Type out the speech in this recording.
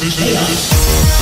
Yeah.